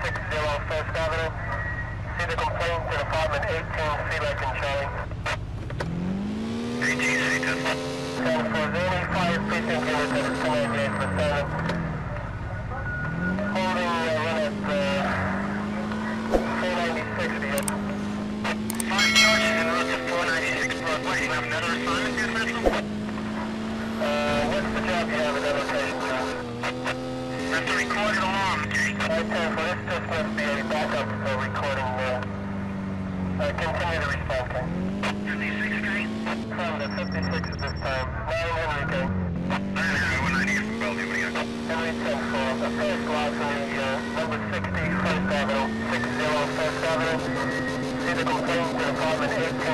160 First Avenue. See the complaint to department 18, Sea Lake and Charlie. ATC 10 4 0 5, patient Alright, 10 for this, this must be a backup recording. Uh, continue the response, okay? 56, okay? From the 56 at this time. 9 Henry, okay? 9 Harry, 198 from Bellevue, what do you got? Henry 10 for a first loss in the uh, number 60 First Avenue, 60 First Avenue. The to 18.